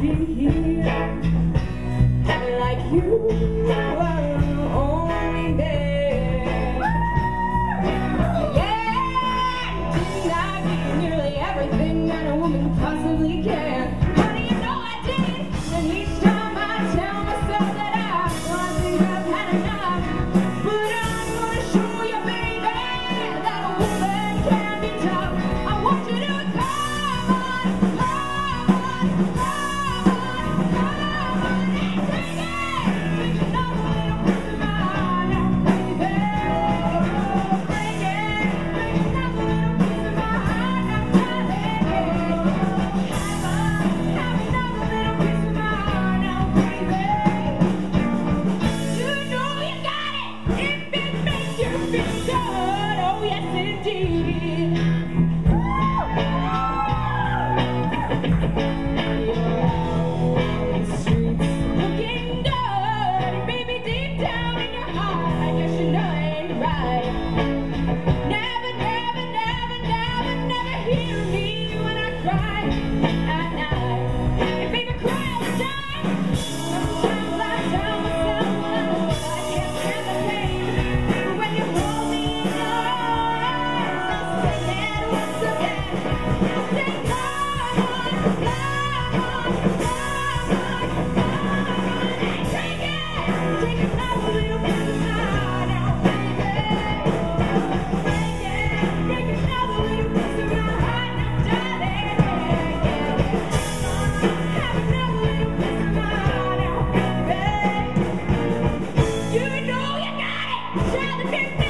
feel like you yes, indeed. at night. Thank you.